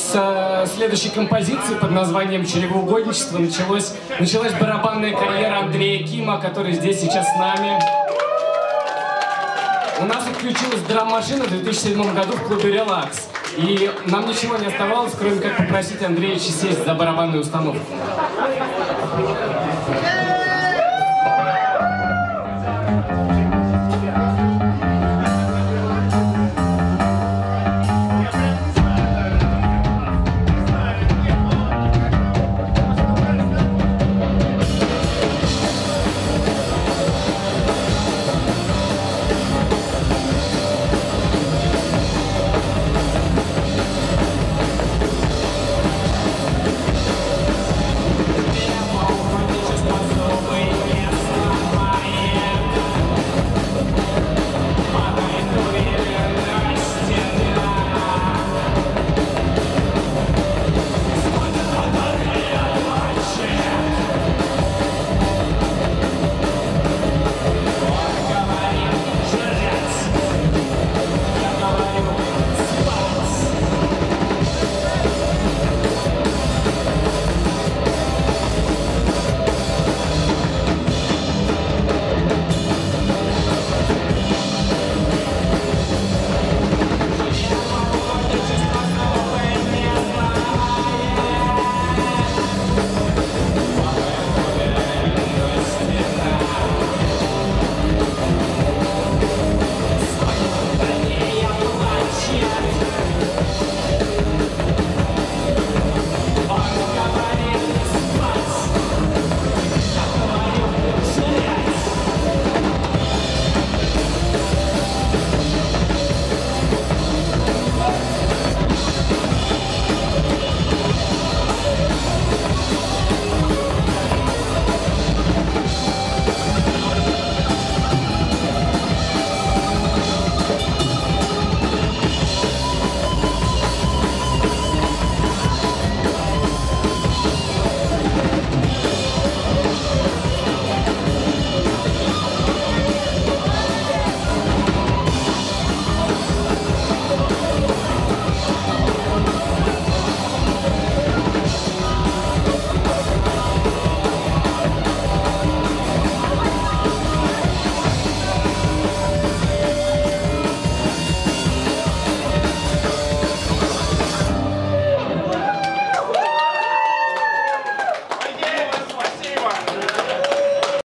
с э, следующей композиции под названием «Чревоугодничество» началось, началась барабанная карьера Андрея Кима, который здесь сейчас с нами. У нас отключилась драм-машина в 2007 году в клубе «Релакс». И нам ничего не оставалось, кроме как попросить Андреевича сесть за барабанную установку.